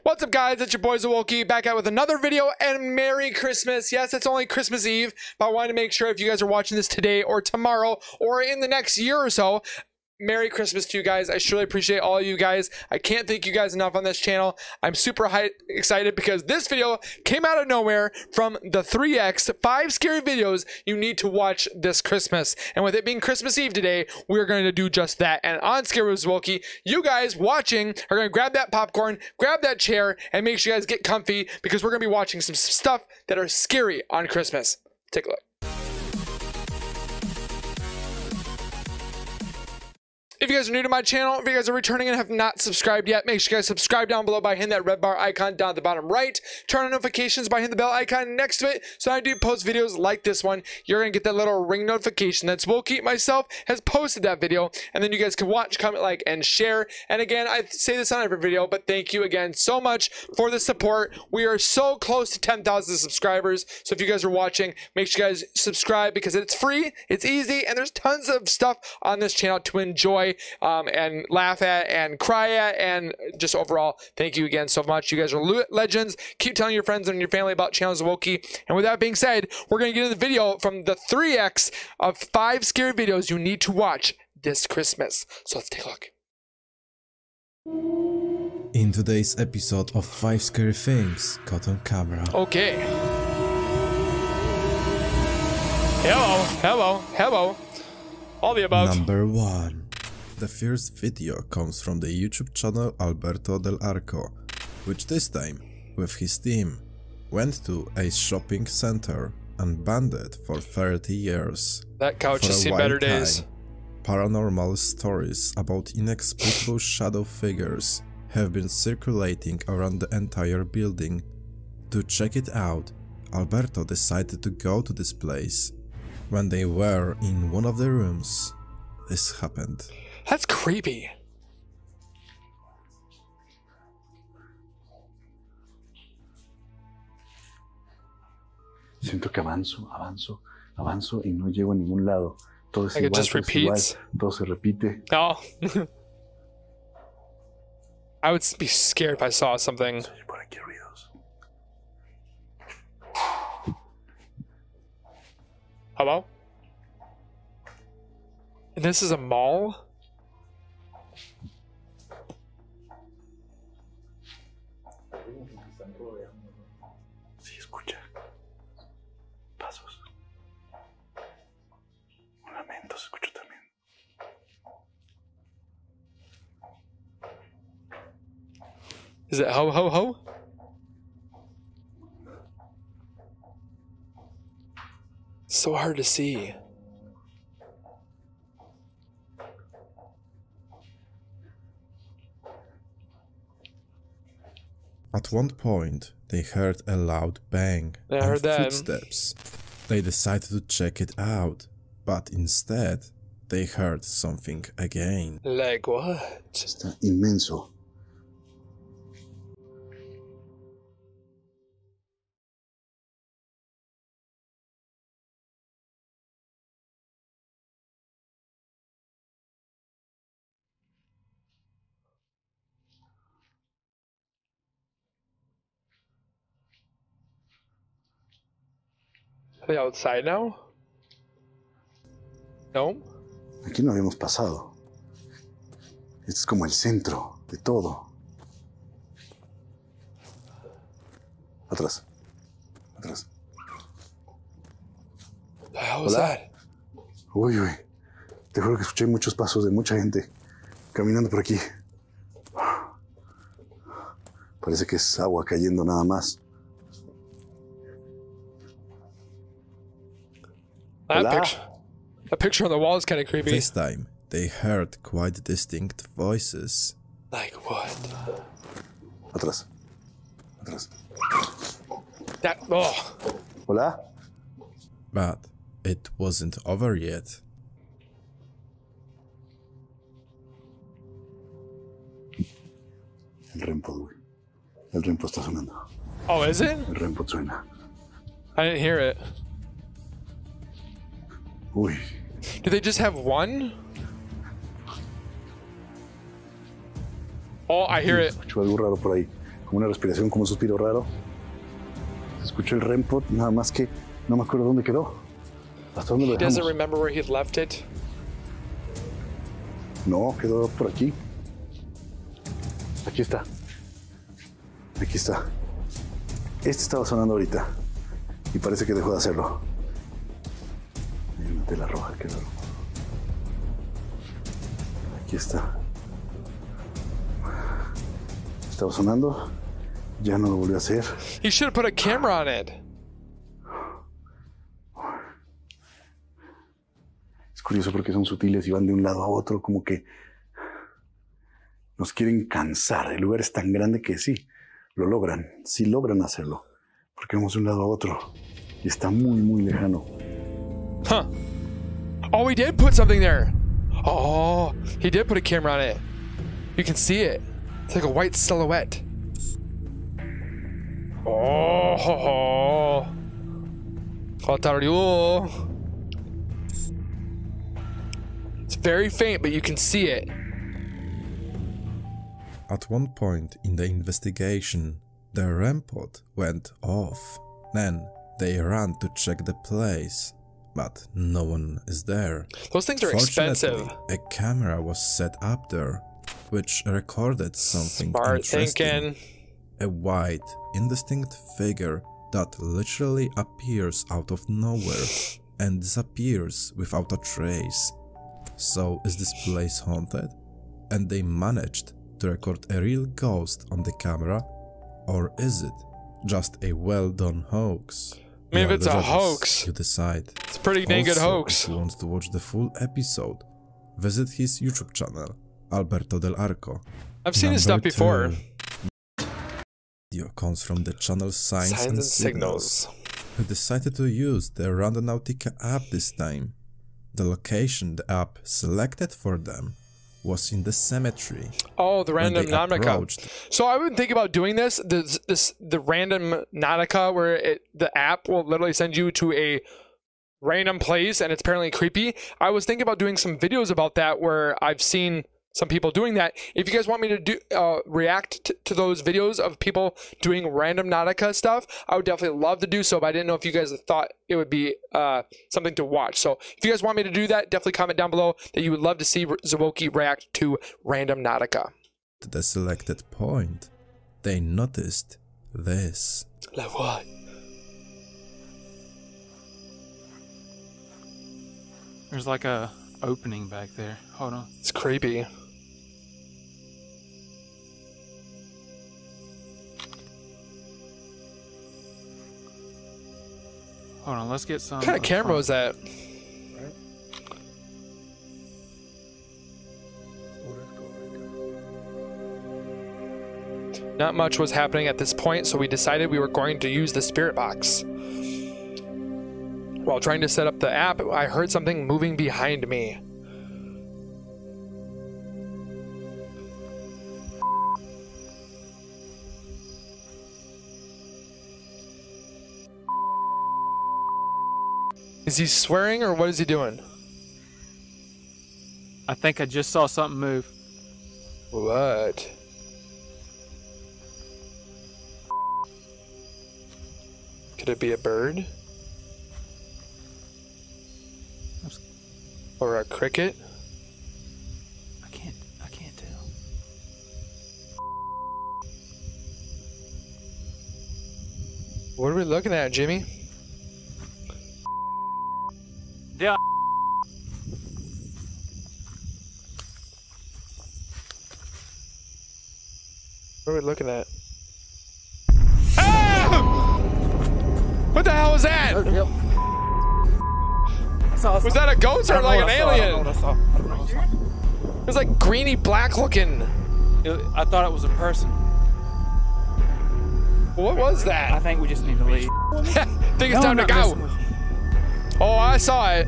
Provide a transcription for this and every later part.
What's up, guys? It's your boy Zowoki back out with another video and Merry Christmas. Yes, it's only Christmas Eve, but I wanted to make sure if you guys are watching this today or tomorrow or in the next year or so, Merry Christmas to you guys. I surely appreciate all you guys. I can't thank you guys enough on this channel. I'm super excited because this video came out of nowhere from the 3X, five scary videos you need to watch this Christmas. And with it being Christmas Eve today, we're going to do just that. And on Scary with Zowoki, you guys watching are going to grab that popcorn, grab that chair, and make sure you guys get comfy because we're going to be watching some stuff that are scary on Christmas. Take a look. If you guys are new to my channel, if you guys are returning and have not subscribed yet, make sure you guys subscribe down below by hitting that red bar icon down at the bottom right. Turn on notifications by hitting the bell icon next to it. So I do post videos like this one, you're going to get that little ring notification that Keep myself has posted that video. And then you guys can watch, comment, like, and share. And again, I say this on every video, but thank you again so much for the support. We are so close to 10,000 subscribers. So if you guys are watching, make sure you guys subscribe because it's free, it's easy, and there's tons of stuff on this channel to enjoy um, and laugh at and cry at. And just overall, thank you again so much. You guys are legends. Keep telling your friends and your family about Channels of Wokey. And with that being said, we're going to get into the video from the 3X of five scary videos you need to watch this Christmas. So let's take a look. In today's episode of 5 Scary Things Caught on Camera. Okay. Hello, hello, hello. All the above. Number 1 the first video comes from the YouTube channel Alberto Del Arco, which this time, with his team, went to a shopping center and banded for 30 years. That couch has seen better time, days. Paranormal stories about inexplicable shadow figures have been circulating around the entire building. To check it out, Alberto decided to go to this place. When they were in one of the rooms, this happened. That's creepy. Siento que avanzo, avanzo, avanzo y no llego a ningún lado. Todo es, igual, todo, es igual, todo se repite. Oh. I would be scared if I saw something. Hello? And this is a mall? Is it ho ho ho? So hard to see. At one point, they heard a loud bang they and footsteps. They decided to check it out, but instead, they heard something again. Like what? Está inmenso. Are they outside now? No. Aquí no habíamos pasado. Es como el centro de todo. Atrás. Atrás. Hola. Uy, uy. Te juro que escuché muchos pasos de mucha gente caminando por aquí. Parece que es agua cayendo nada más. That picture, that picture on the wall is kind of creepy. This time, they heard quite distinct voices. Like what? Atrás. Atrás. That. Oh. Hola? But it wasn't over yet. El rempo, güey. El rempo está sonando. Oh, is it? El rempo suena. I didn't hear it. Uy. Do they just have one? Oh, I hear it. Escucho algo raro por ahí. como una respiración, como un suspiro raro. Se escuchó el REM nada más que no me acuerdo dónde quedó. ¿Hasta dónde lo He doesn't remember where he left it. No, quedó por aquí. Aquí está. Aquí está. Este estaba sonando ahorita. Y parece que dejó de hacerlo. Una tela roja, qué raro. Aquí está. Estaba sonando. Ya no lo volvió a hacer. He should have put a camera on it. Es curioso porque son sutiles y van de un lado a otro, como que nos quieren cansar. El lugar es tan grande que sí, lo logran, sí logran hacerlo, porque vamos de un lado a otro y está muy, muy lejano. Huh. Oh, he did put something there. Oh, he did put a camera on it. You can see it. It's like a white silhouette. Oh, ho, ho. It's very faint, but you can see it. At one point in the investigation, the REM pod went off. Then they ran to check the place, but no one is there. Those things are expensive. A camera was set up there, which recorded something Smart interesting. thinking. A white, indistinct figure that literally appears out of nowhere and disappears without a trace. So is this place haunted? And they managed to record a real ghost on the camera? Or is it just a well done hoax? I mean, if it's a hoax, you decide. it's a pretty dang good hoax. If you want to watch the full episode, visit his YouTube channel, Alberto Del Arco. I've seen his stuff before. two Video comes from the channel Science, Signs and, and Signals, signals. who decided to use the Randonautica app this time. The location the app selected for them was in the cemetery. Oh, the Randonautica. So I would think about doing this. This, this the random Nautica, where it, the app will literally send you to a random place, and it's apparently creepy. I was thinking about doing some videos about that, where I've seen some people doing that. If you guys want me to do uh, react to, to those videos of people doing Randonautica stuff, I would definitely love to do so. But I didn't know if you guys thought it would be uh, something to watch. So if you guys want me to do that, definitely comment down below that you would love to see Zowoki react to Randonautica. the selected point, they noticed this. Like what? There's like a opening back there. Hold on. It's creepy. Hold on. Let's get some. What kind of camera was that? Not much was happening at this point, so we decided we were going to use the spirit box. While trying to set up the app, I heard something moving behind me. Is he swearing or what is he doing? I think I just saw something move. What? Could it be a bird? Or a cricket? I can't. I can't tell. What are we looking at, Jimmy? What are we looking at? Ah! What the hell was that? Was that a ghost or like an alien? It was like greeny black looking. I thought it was a person. What was that? I think we just need to leave. I think it's No, time to go. messing with you. Oh, I saw it.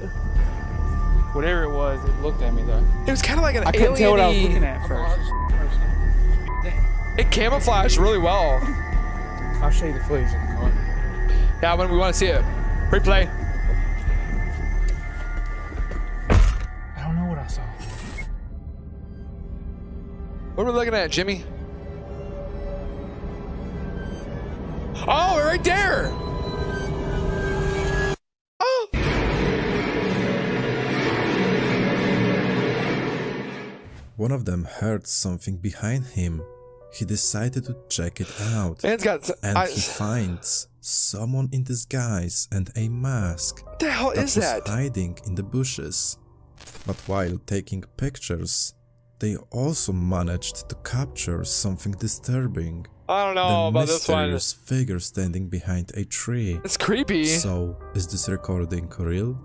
Whatever it was, it looked at me though. It was kind of like an I couldn't tell what I was looking at first. It camouflaged really well. I'll show you the footage in the car. Yeah, when we want to see it. Replay. I don't know what I saw. What are we looking at, Jimmy? Oh, right there. Oh. One of them heard something behind him. He decided to check it out. Man's got. And I- he finds someone in disguise and a mask what the hell that is was that? hiding in the bushes. But while taking pictures, they also managed to capture something disturbing. I don't know the about this one. mysterious figure standing behind a tree. It's creepy. So, is this recording real?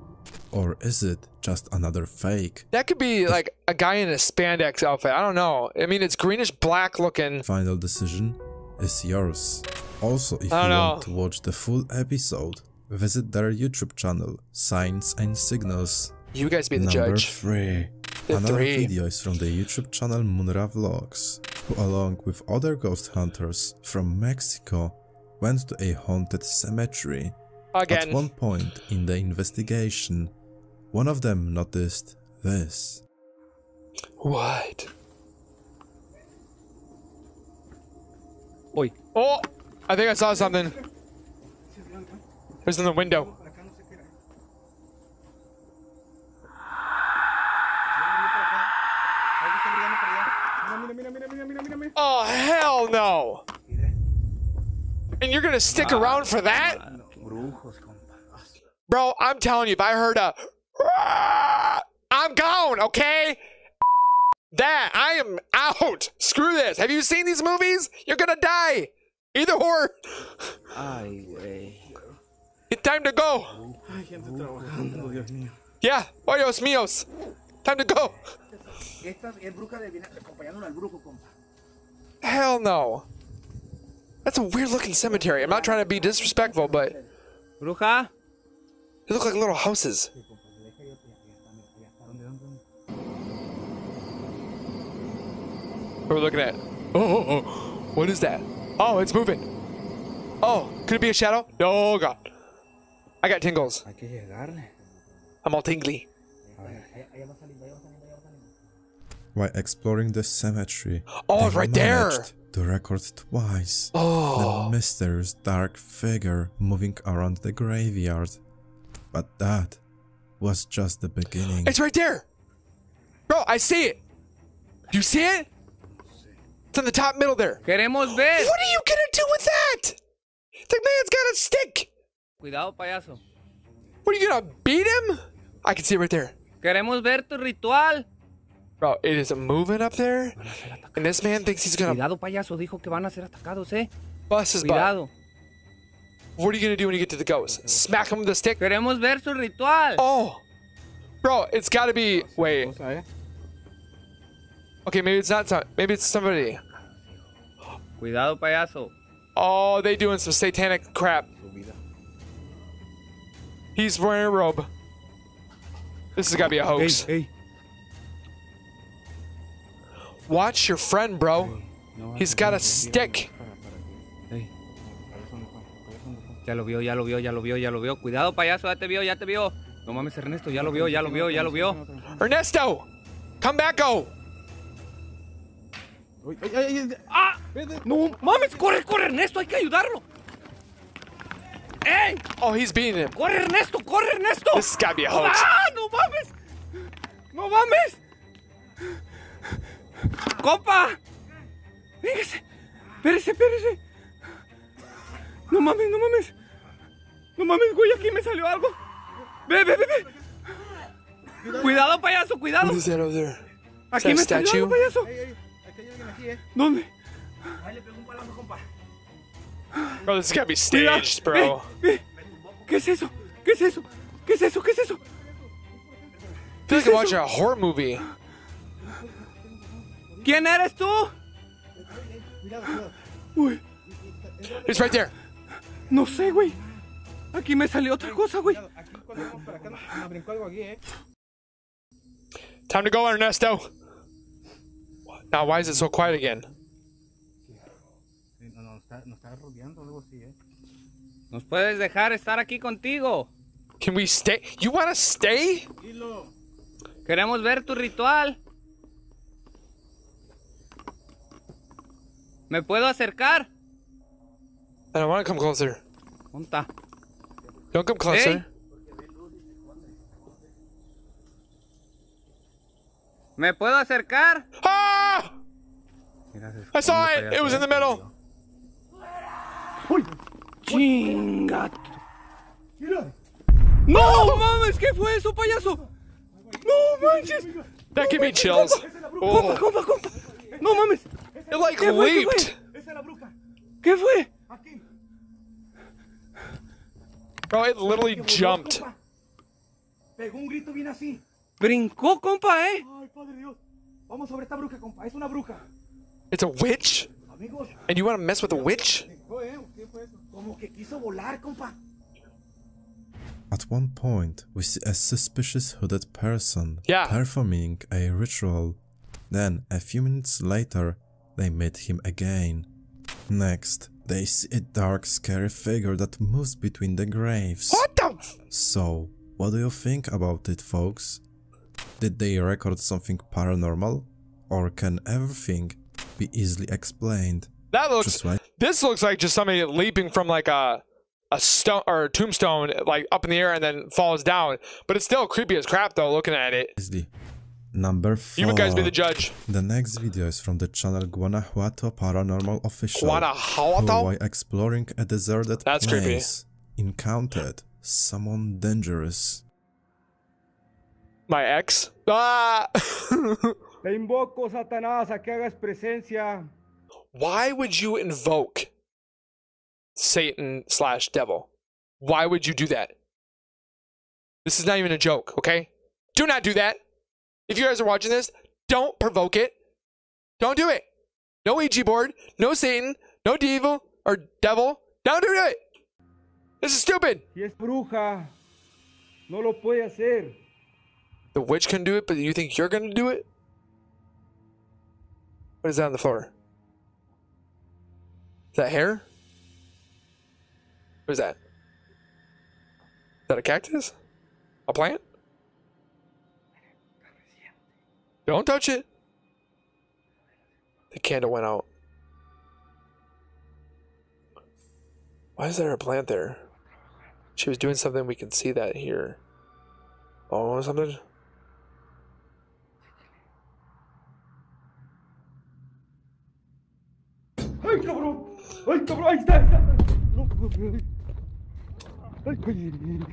Or is it just another fake? that could be like a guy in a spandex outfit. I don't know. I mean, it's greenish black looking. Final decision is yours. Also, if you know. want to watch the full episode, visit their YouTube channel, Signs and Signals. You guys be the Number judge. three. The Another three. video is from the YouTube channel Munra Vlogs, who along with other ghost hunters from Mexico went to a haunted cemetery. At one point in the investigation, one of them noticed this. What? Oi. Oh, I think I saw something. There's in the window. Oh, hell no. And you're gonna stick around for that? Ah, Bro, I'm telling you, if I heard a I'm gone, okay? That I am out. Screw this. Have you seen these movies? You're gonna die. Either or. Ay, güey. It's time to go. Yeah, oh, Dios míos. Time to go. Esta es bruja de viene al brujo, compa. Hell no. That's a weird looking cemetery. I'm not trying to be disrespectful, but Bruja. they look like little houses. What are we looking at? Oh, oh, oh, what is that? Oh, it's moving. Oh, could it be a shadow? Oh, God. I got tingles. Hay que llegarle. I'm all tingly. While exploring the cemetery, Oh, it's right there. Managed to record twice Oh. the mysterious dark figure moving around the graveyard. But that was just the beginning. It's right there. Bro, I see it. You see it? It's in the top middle there. Queremos ver. What are you gonna do with that? The man's got a stick. Cuidado, payaso. What are you gonna beat him? I can see it right there. Queremos ver tu ritual. Bro, it is moving up there. And this man thinks he's gonna Cuidado, payaso. Dijo que van a ser atacados, eh. bust his butt. What are you gonna do when you get to the ghost? Smack him with the stick? Queremos ver su ritual. Oh. Bro, it's gotta be. Wait. Okay, maybe it's not. some- Maybe it's somebody. Cuidado, payaso. Oh, they doing some satanic crap. He's wearing a robe. This has got to be a hoax. hey. Watch your friend, bro. He's got a stick. Ey. Ya lo vio, ya lo vio, ya lo vio, ya lo vio. Cuidado, payaso, ya te vio, ya te vio. No mames, Ernesto, ya lo vio, ya lo vio, ya lo vio. Ernesto, come back, go. ¡Ah! No mames, corre, corre, Ernesto, hay que ayudarlo. ¡Ey! Oh, he's beating him. ¡Corre, Ernesto, corre, Ernesto! This has got to be a hoax. ¡Ah! ¡No mames! ¡No mames! ¡Compa! Fíjese. Espérese, espérese. No mames, no mames. No mames, güey, aquí me salió algo. Ve, ve, ve, ve. Cuidado, payaso, cuidado. What is that over there? Aquí me salió algo, payaso. Eh. ¿Dónde? Ahí le pegó un palazo, compa. Bro, this has got to be staged, bro. Ve, ve. ¿Qué es eso? ¿Qué es eso? ¿Qué es eso? ¿Qué es eso? I feel like I'm watching a horror movie. ¿Quién eres tú? Uy, It's right there. no sé, güey. Aquí me salió otra cosa, güey. Eh. Time to go, Ernesto. Now, why is it so quiet again? Nos está rodeando algo así, eh. ¿Nos puedes dejar estar aquí contigo? Can we stay? You want to stay? Queremos ver tu ritual. ¿Me puedo acercar? I don't want to come closer. ¿Dónde? Don't come closer. ¿Me puedo acercar? Ah! I saw it. It was in the middle. ¡Chinga! ¡No mames! ¿Qué fue eso, payaso? ¡No manches! That gave me chills. ¡Compa, compa, compa! ¡No mames! It like ¿Qué fue? ¿Qué leaped. fue? ¿Qué fue? Bro, it literally jumped. Pegó un grito bien así. Brincó, compa, ¿eh? Ay, Padre Dios. Vamos sobre esta bruja, compa. Es una bruja. It's a witch? Amigos, And you want to mess with a witch? ¿qué fue eso? Como que quiso volar, compa. At one point, we see a suspicious hooded person Yeah. performing a ritual. Then, a few minutes later, they meet him again. Next, they see a dark, scary figure that moves between the graves. What the? F- So, what do you think about it, folks? Did they record something paranormal? Or can everything be easily explained? that looks. Just wait. This looks like just somebody leaping from like a a stone or a tombstone like up in the air and then falls down. But it's still creepy as crap though. Looking at it. Easily. Number 4. You guys be the judge. The next video is from the channel Guanajuato Paranormal Official. Guanajuato? Who, while exploring a deserted That's creepy. place, encountered someone dangerous. My ex. Ah. Te invoco, Satanás, a que hagas presencia. Why would you invoke Satan slash devil? Why would you do that? This is not even a joke, okay? Do not do that. If you guys are watching this, don't provoke it. Don't do it. No Ouija board, no Satan, no devil or devil. Don't do it. This is stupid. Si es bruja, no lo puede hacer. The witch can do it, but you think you're gonna do it? What is that on the floor? Is that hair? What is that? Is that a cactus? A plant? Don't touch it. The candle went out. Why is there a plant there? She was doing something we can see that here. Oh, something? ¡Ay, cabrón! ¡Ay, cabrón! ¡Ahí está! Ahí está. No, ay, ay, ay.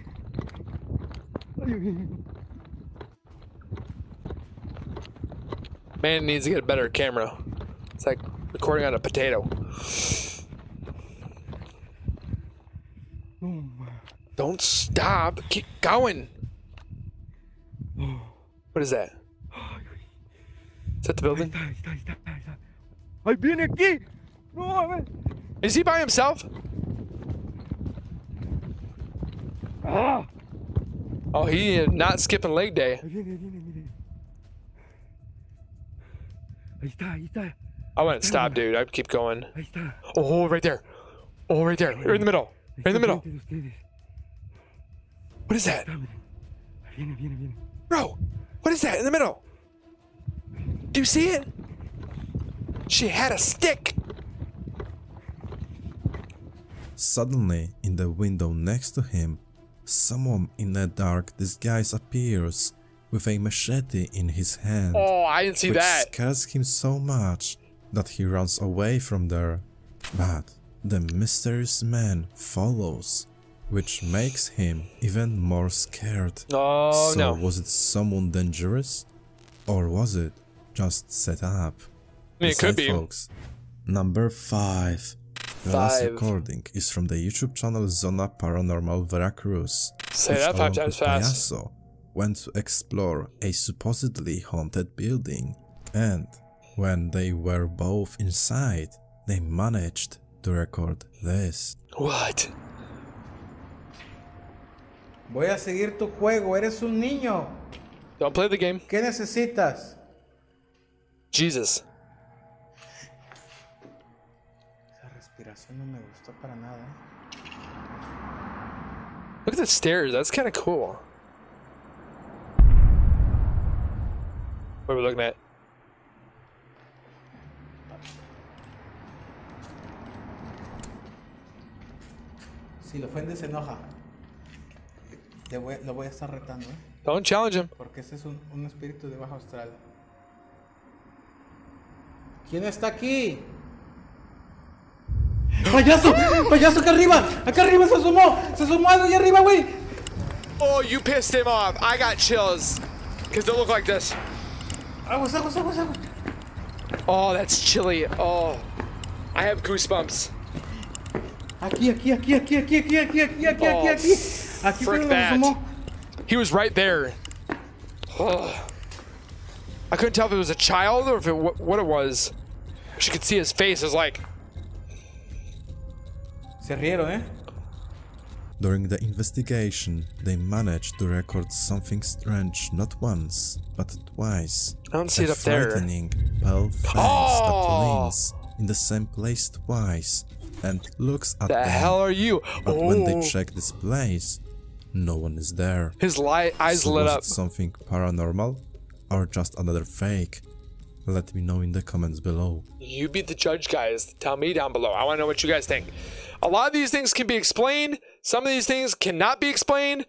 Ay, ay. Man needs to get a better camera. It's like recording on a potato. Don't stop. Keep going. What is that? Is that the building? Ahí está, ahí está, ahí está. ¡Ay, viene aquí! ¡No, a ver! Is he by himself? ¡Ah! Oh, he is not skipping leg day. I wouldn't stop, dude. I'd keep going. Oh, right there. Oh, right there. Right in the middle. Right in the middle. enfrente de ustedes. What is that? Bro, what is that in the middle? Do you see it? She had a stick. Suddenly, in the window next to him, someone in a dark disguise appears with a machete in his hand, Oh, I didn't see which that. scares him so much that he runs away from there. But the mysterious man follows, which makes him even more scared. Oh, so no. was it someone dangerous? Or was it just set up? I mean, it could be. Folks. Number 5. The last recording is from the YouTube channel Zona Paranormal Veracruz. Say that five times fast. Payaso went to explore a supposedly haunted building. And when they were both inside, they managed to record this. What? Voy a seguir tu juego. Eres un niño. Don't play the game. ¿Qué necesitas? Jesus. Esa respiración no me gustó para nada. Look at the stairs. That's kind of cool. What are we looking at? Si lo ofende se enoja. Le voy- lo voy a estar retando, ¿eh? Don't challenge him. Porque ese es un, un espíritu de bajo astral. ¿Quién está aquí? ¡Payaso! ¡Payaso acá arriba! ¡Acá arriba se sumó! ¡Se sumó algo allá arriba, güey! Oh, you pissed him off. I got chills. Because they look like this. ¡Aguas, aguas, aguas, aguas! Oh, that's chilly. Oh, I have goosebumps. Aquí, aquí, aquí, aquí, aquí, aquí, aquí, aquí, aquí, aquí, aquí. Aquí fue frick that. He was right there. Oh. I couldn't tell if it was a child or if it wh- what it was. She could see his face. It was like, Se rieron, ¿eh? During the investigation, they managed to record something strange not once, but twice. I don't see it up there. frightening pale face Oh! that leans in the same place twice and looks at the them. hell are you? But when they Oh, check this place, no one is there. his eyes So lit up. something paranormal or just another fake? Let me know in the comments below. You be the judge, guys. Tell me down below. I want to know what you guys think. A lot of these things can be explained. Some of these things cannot be explained.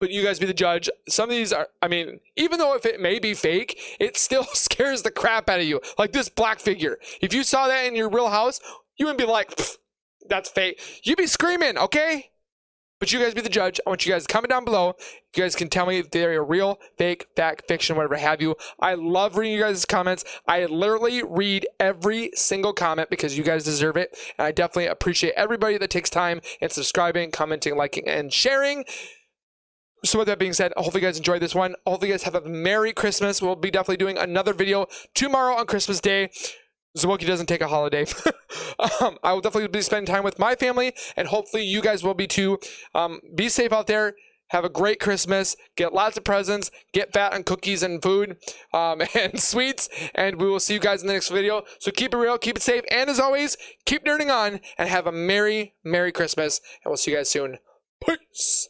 But you guys be the judge. Some of these are, I mean, even though if it may be fake, it still scares the crap out of you. Like this black figure. If you saw that in your real house, you wouldn't be like, that's fake. You'd be screaming, okay? But you guys be the judge. I want you guys to comment down below. You guys can tell me if they're real, fake, fact, fiction, whatever have you. I love reading you guys' comments. I literally read every single comment because you guys deserve it. And I definitely appreciate everybody that takes time and subscribing, commenting, liking, and sharing. So with that being said, hopefully you guys enjoyed this one. Hopefully you guys have a Merry Christmas. We'll be definitely doing another video tomorrow on Christmas Day. Zowoki doesn't take a holiday. um, I will definitely be spending time with my family, and hopefully you guys will be too. Um, be safe out there. Have a great Christmas. Get lots of presents. Get fat on cookies and food um, and sweets. And we will see you guys in the next video. So keep it real, keep it safe, and as always, keep nerding on and have a merry, merry Christmas. And we'll see you guys soon. Peace.